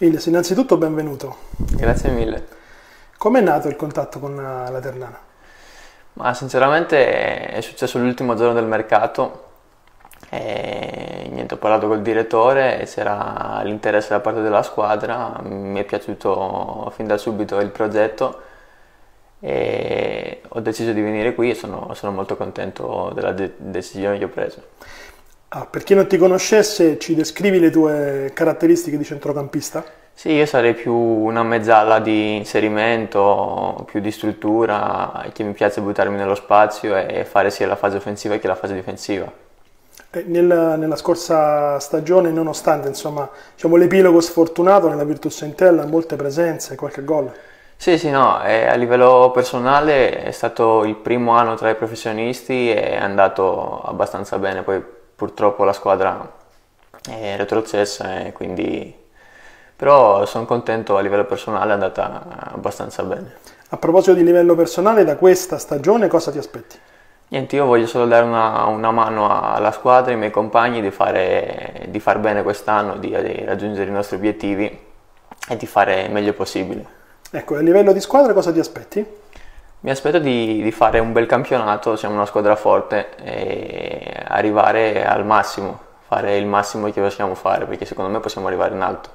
Ilias, innanzitutto benvenuto. Grazie mille. Com'è nato il contatto con eh, la Ternana? Ma sinceramente è successo l'ultimo giorno del mercato e niente, ho parlato col direttore e c'era l'interesse da parte della squadra, mi è piaciuto fin da subito il progetto e ho deciso di venire qui e sono, sono molto contento della de- decisione che ho preso. Ah, per chi non ti conoscesse, ci descrivi le tue caratteristiche di centrocampista? Sì, io sarei più una mezzala di inserimento, più di struttura, che mi piace buttarmi nello spazio e fare sia la fase offensiva che la fase difensiva. Eh, nella, nella, scorsa stagione, nonostante insomma, diciamo, l'epilogo sfortunato nella Virtus Entella, molte presenze, qualche gol. Sì, sì, no, eh, a livello personale è stato il primo anno tra i professionisti e è andato abbastanza bene, poi purtroppo la squadra è retrocessa e quindi... però sono contento a livello personale, è andata abbastanza bene. A proposito di livello personale, da questa stagione cosa ti aspetti? Niente, io voglio solo dare una, una mano alla squadra, ai miei compagni, di, fare, di far bene quest'anno, di, di raggiungere i nostri obiettivi e di fare il meglio possibile. Ecco, a livello di squadra cosa ti aspetti? Mi aspetto di, di, fare un bel campionato, siamo una squadra forte e arrivare al massimo, fare il massimo che possiamo fare, perché secondo me possiamo arrivare in alto.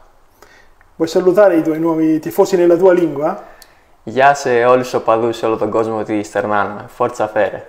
Vuoi salutare i tuoi nuovi tifosi nella tua lingua? Γεια σε όλους τους οπαδούς σε όλο τον κόσμο της Τερνάνα. Forza Fere!